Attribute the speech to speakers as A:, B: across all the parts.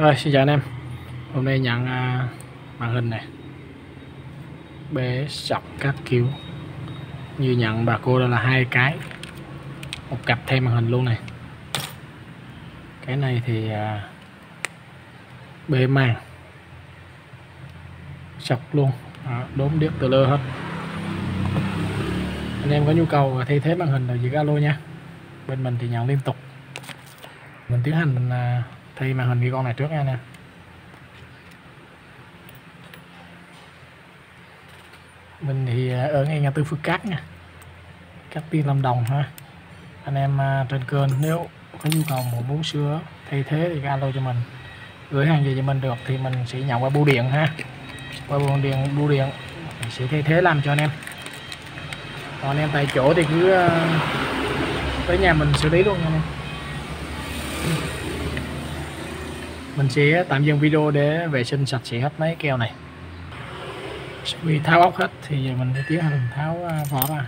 A: Rồi xin chào anh em. Hôm nay nhận à, màn hình này. Bé sọc các kiểu. Như nhận bà cô đó là hai cái. Một cặp thêm màn hình luôn này. Cái này thì à, Bế màn. Sọc luôn. À, Đốm điếc từ lơ hết. Anh em có nhu cầu thay thế màn hình là gì alo nha. Bên mình thì nhận liên tục. Mình tiến hành à, thay màn hình cái con này trước nha nè. Mình thì à, ở ngay ngã tư Phước Cát nha. Cát Tiên Lâm Đồng ha. Anh em à, trên kênh nếu có nhu cầu một muốn sửa thay thế thì alo cho mình. Gửi hàng về cho mình được thì mình sẽ nhận qua bưu điện ha. Qua bưu điện bưu điện, mình sẽ thay thế làm cho anh em. Còn anh em tại chỗ thì cứ à, tới nhà mình xử lý luôn nha anh em mình sẽ tạm dừng video để vệ sinh sạch sẽ hết mấy keo này. Sau khi tháo ốc hết thì giờ mình sẽ tiến hành tháo à, vỏ ra.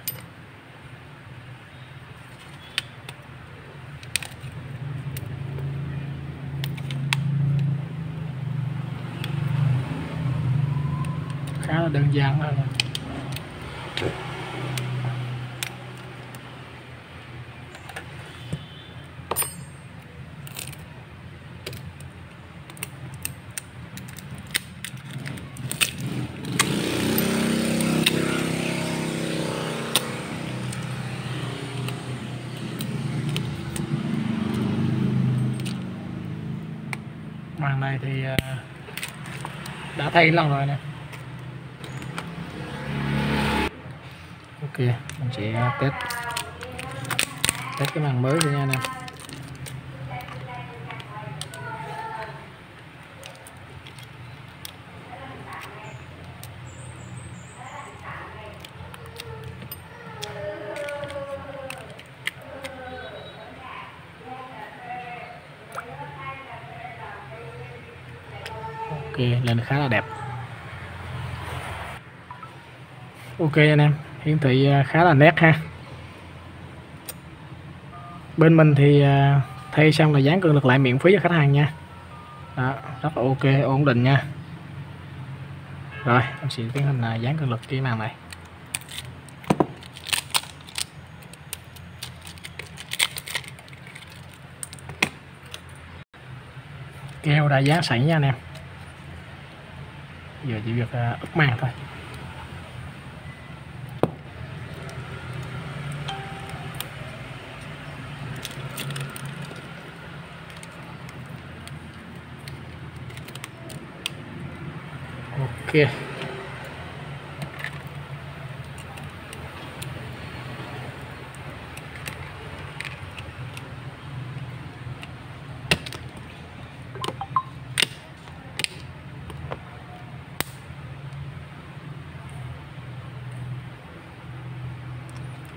A: Khá là đơn giản thôi. Màn này thì ờ, đã thay lần rồi nè. Ok, mình sẽ test test cái màn mới cho nha anh em ok lên khá là đẹp. Ok anh em hiển thị à, khá là nét ha. Bên mình thì à, thay xong là dán cường lực lại miễn phí cho khách hàng nha. Đó, rất là ok ổn định nha. Rồi em sẽ tiến hành là dán cường lực cái màn này. Keo đã dán sẵn nha anh em giờ chỉ việc à, ức màng thôi. Ok.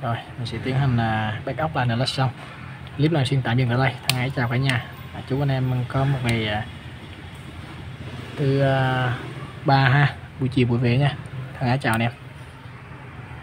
A: Rồi, mình sẽ tiến hành à, back up lại nữa là xong. Clip này xin tạm dừng ở đây. Thân ái chào cả nhà. Chúc anh em có một ngày từ thứ à, ba ha. Buổi chiều buổi về nha. Thân ái chào anh em.